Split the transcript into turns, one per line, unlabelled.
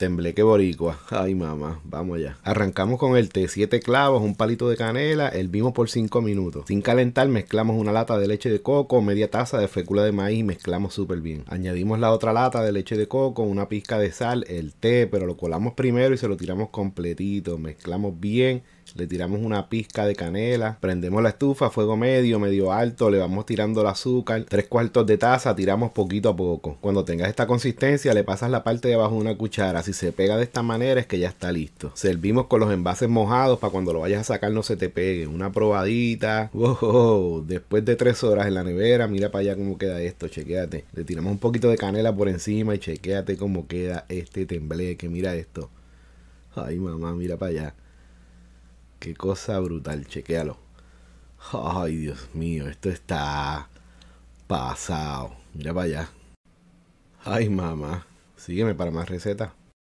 Tembleque boricua. Ay, mamá, vamos allá. Arrancamos con el té, 7 clavos, un palito de canela, hervimos por 5 minutos. Sin calentar, mezclamos una lata de leche de coco, media taza de fécula de maíz y mezclamos súper bien. Añadimos la otra lata de leche de coco, una pizca de sal, el té, pero lo colamos primero y se lo tiramos completito. Mezclamos bien le tiramos una pizca de canela, prendemos la estufa fuego medio, medio alto, le vamos tirando el azúcar, tres cuartos de taza, tiramos poquito a poco. Cuando tengas esta consistencia, le pasas la parte de abajo de una cuchara. Si se pega de esta manera es que ya está listo. Servimos con los envases mojados para cuando lo vayas a sacar no se te pegue. Una probadita. Wow, después de tres horas en la nevera, mira para allá cómo queda esto, chequéate. Le tiramos un poquito de canela por encima y chequéate cómo queda este tembleque. Mira esto. Ay, mamá, mira para allá. Qué cosa brutal, chequéalo. Ay, Dios mío, esto está pasado. Mira para allá. Ay, mamá. Sígueme para más recetas.